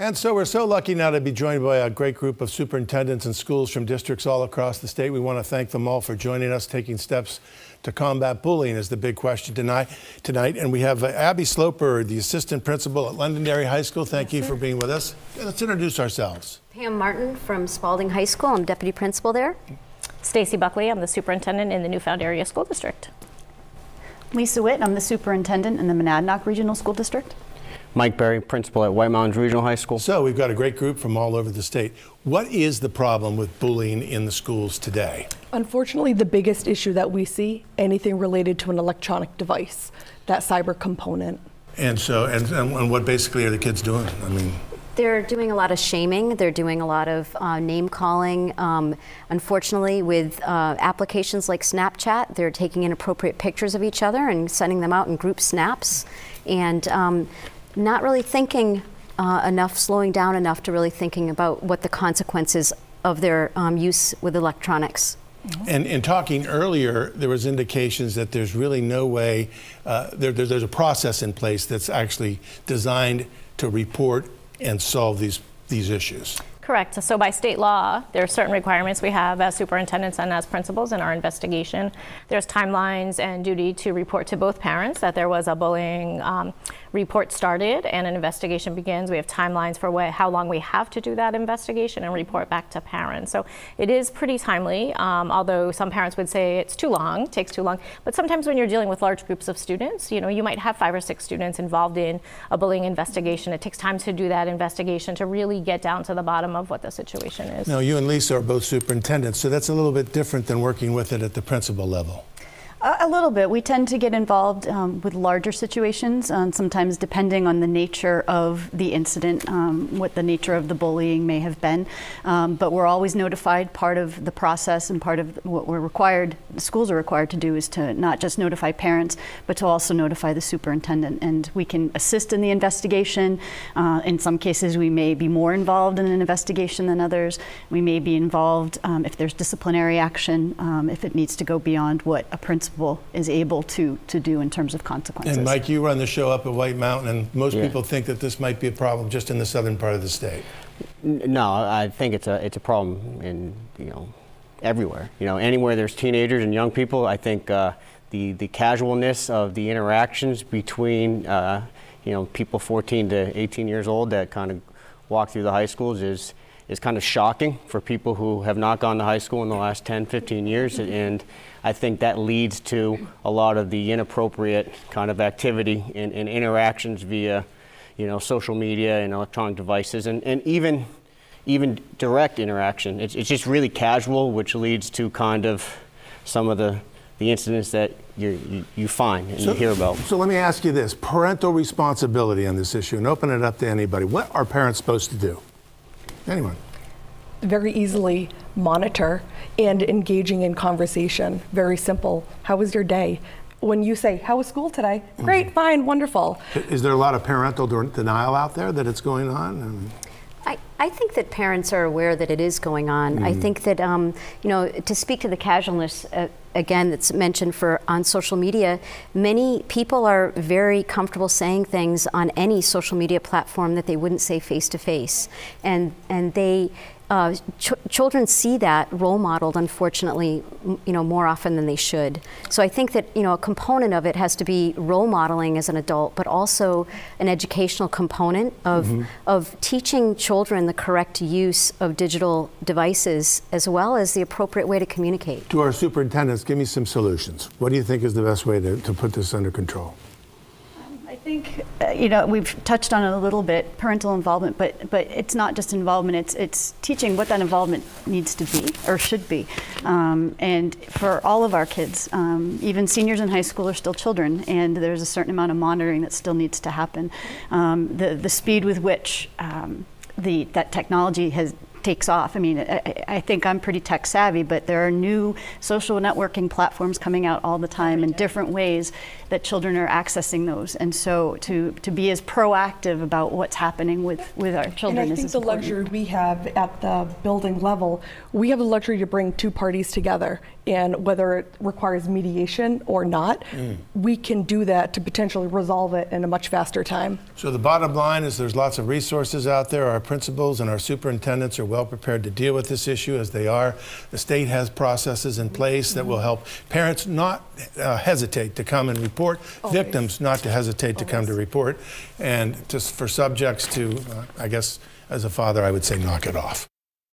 And so we're so lucky now to be joined by a great group of superintendents and schools from districts all across the state. We want to thank them all for joining us, taking steps to combat bullying is the big question tonight. Tonight, and we have uh, Abbey Sloper, the assistant principal at Londonderry High School. Thank you for being with us. Let's introduce ourselves. Pam Martin from Spaulding High School. I'm deputy principal there. Stacy Buckley, I'm the superintendent in the Newfound Area School District. Lisa Witte, I'm the superintendent in the Monadnock Regional School District. Mike Berry, principal at White Mountains Regional High School. So we've got a great group from all over the state. What is the problem with bullying in the schools today? Unfortunately, the biggest issue that we see, anything related to an electronic device, that cyber component. And so, and, and what basically are the kids doing? I mean, They're doing a lot of shaming. They're doing a lot of uh, name calling. Um, unfortunately, with uh, applications like Snapchat, they're taking inappropriate pictures of each other and sending them out in group snaps, and um, not really thinking uh, enough, slowing down enough to really thinking about what the consequences of their um, use with electronics. And in talking earlier, there was indications that there's really no way, uh, there, there's, there's a process in place that's actually designed to report and solve these, these issues. Correct. So by state law, there are certain requirements we have as superintendents and as principals in our investigation. There's timelines and duty to report to both parents that there was a bullying um, report started and an investigation begins. We have timelines for wh- how long we have to do that investigation and report back to parents. So it is pretty timely, um, although some parents would say it's too long, takes too long. But sometimes when you're dealing with large groups of students, you know, you might have five or six students involved in a bullying investigation. It takes time to do that investigation to really get down to the bottom of what the situation is. Now, you and Lisa are both superintendents, so that's a little bit different than working with it at the principal level. A, little bit. We tend to get involved um, with larger situations, um, sometimes depending on the nature of the incident, um, what the nature of the bullying may have been. Um, but we're always notified. Part of the process and part of what we're required, schools are required to do, is to not just notify parents, but to also notify the superintendent. And we can assist in the investigation. Uh, in some cases, we may be more involved in an investigation than others. We may be involved um, if there's disciplinary action, if it needs to go beyond what a principal is able to, to do in terms of consequences. And Mike, you run the show up at White Mountain, and most Yeah. people think that this might be a problem just in the southern part of the state. N- No, I think it's a it's a problem in you know everywhere. You know, anywhere there's teenagers and young people, I think uh, the the casualness of the interactions between uh, you know people 14 to 18 years old that kind of walk through the high schools is is kind of shocking for people who have not gone to high school in the last 10, 15 years, and I think that leads to a lot of the inappropriate kind of activity and, and interactions via, you know, social media and electronic devices, and, and even even direct interaction. It's, it's just really casual, which leads to kind of some of the, the incidents that you, you, you find and you hear about. So let me ask you this parental responsibility on this issue and open it up to anybody. What are parents supposed to do? Anyone? Very easily monitor and engaging in conversation. Very simple. How was your day? When you say, How was school today? Great, fine, wonderful. Is there a lot of parental denial out there that it's going on? I mean, I, I think that parents are aware that it is going on. I think that, um, you know, to speak to the casualness, uh, again, that's mentioned for on social media, many people are very comfortable saying things on any social media platform that they wouldn't say face to face. And, and they, uh, ch- children see that role modeled, unfortunately, m- you know, more often than they should. So I think that you know a component of it has to be role modeling as an adult, but also an educational component of of teaching children the correct use of digital devices as well as the appropriate way to communicate. to our superintendents, give me some solutions. What do you think is the best way to, to put this under control? I think uh, you know we've touched on it a little bit, parental involvement, but but it's not just involvement. It's it's teaching what that involvement needs to be or should be, um, and for all of our kids, um, even seniors in high school are still children, and there's a certain amount of monitoring that still needs to happen. Um, the the speed with which um, the that technology has takes off. I mean, I, I- I think I'm pretty tech savvy, but there are new social networking platforms coming out all the time in different ways that children are accessing those. And so to, to be as proactive about what's happening with, with our children And children I is think the important. luxury we have at the building level, we have the luxury to bring two parties together. And whether it requires mediation or not, mm. we can do that to potentially resolve it in a much faster time. So the bottom line is there's lots of resources out there. Our principals and our superintendents are well prepared to deal with this issue as they are. The state has processes in place that will help parents not uh, hesitate to come and report, victims not to hesitate to come to report, and just for subjects to, uh, I guess, as a father, I would say knock it off.